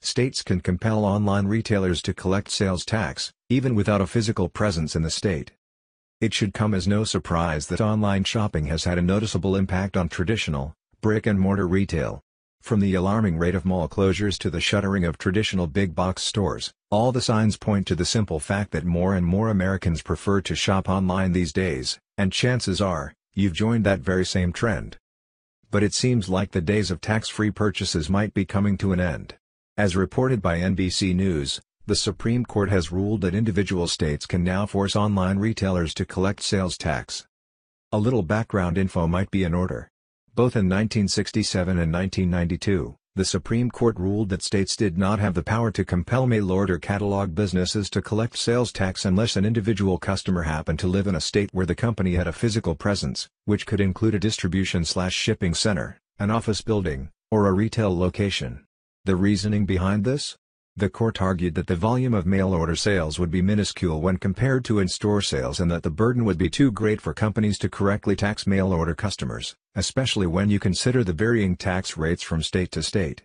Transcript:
States can compel online retailers to collect sales tax, even without a physical presence in the state. It should come as no surprise that online shopping has had a noticeable impact on traditional, brick-and-mortar retail. From the alarming rate of mall closures to the shuttering of traditional big-box stores, all the signs point to the simple fact that more and more Americans prefer to shop online these days, and chances are, you've joined that very same trend. But it seems like the days of tax-free purchases might be coming to an end. As reported by NBC News, the Supreme Court has ruled that individual states can now force online retailers to collect sales tax. A little background info might be in order. Both in 1967 and 1992, the Supreme Court ruled that states did not have the power to compel mail-order catalog businesses to collect sales tax unless an individual customer happened to live in a state where the company had a physical presence, which could include a distribution-slash-shipping center, an office building, or a retail location. The reasoning behind this? The court argued that the volume of mail-order sales would be minuscule when compared to in-store sales and that the burden would be too great for companies to correctly tax mail-order customers, especially when you consider the varying tax rates from state to state.